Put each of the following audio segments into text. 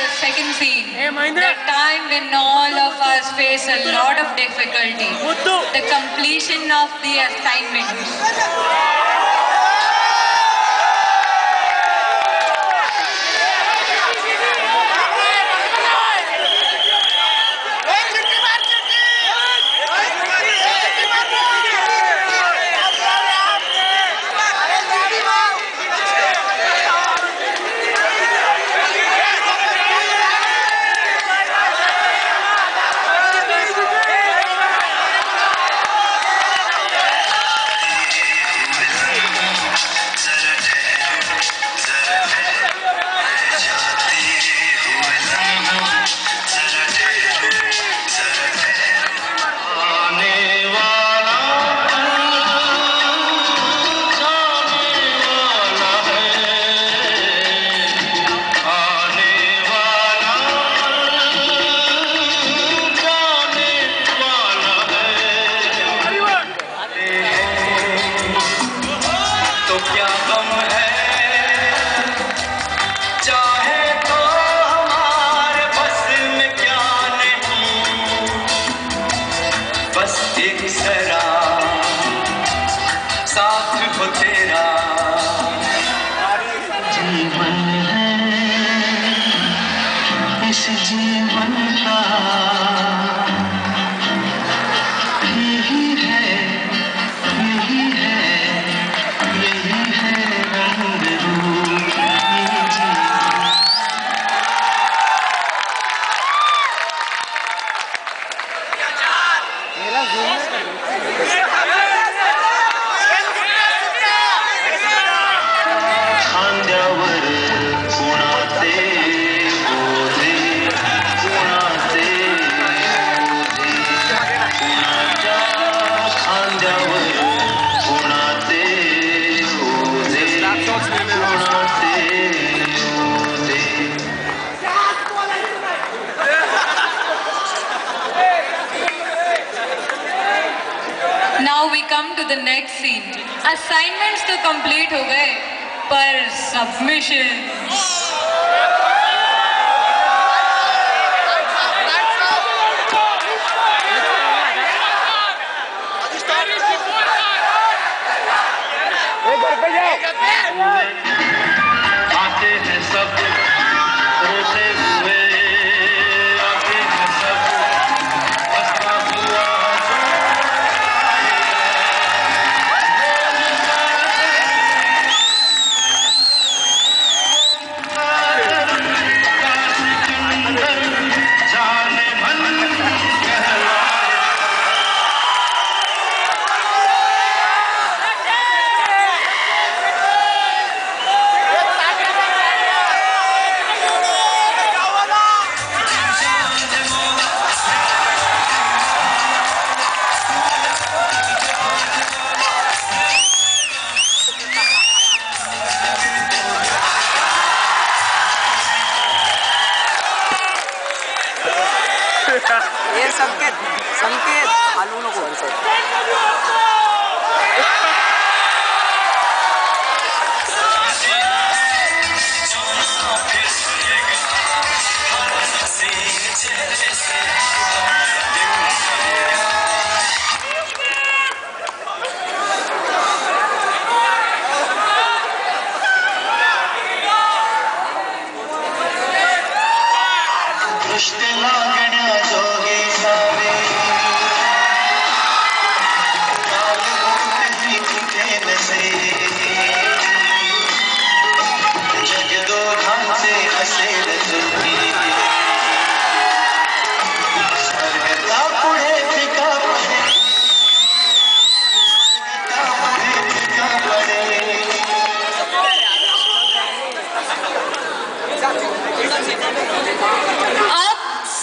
the second scene, the time when all of us face a lot of difficulty, the completion of the assignment. Now we come to the next scene. Assignments तो complete हो गए पर submissions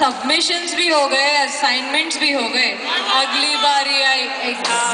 Submissions भी हो गए assignments भी हो गए। अगली बारी आई एग्ज़ाम्स